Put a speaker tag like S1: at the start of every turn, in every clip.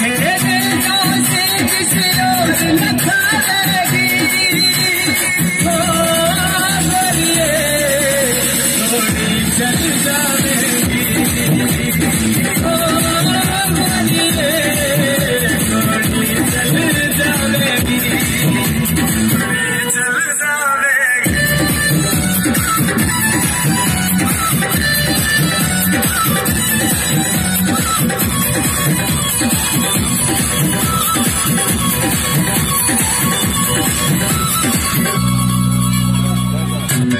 S1: के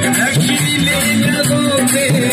S1: रखी ले लगों पे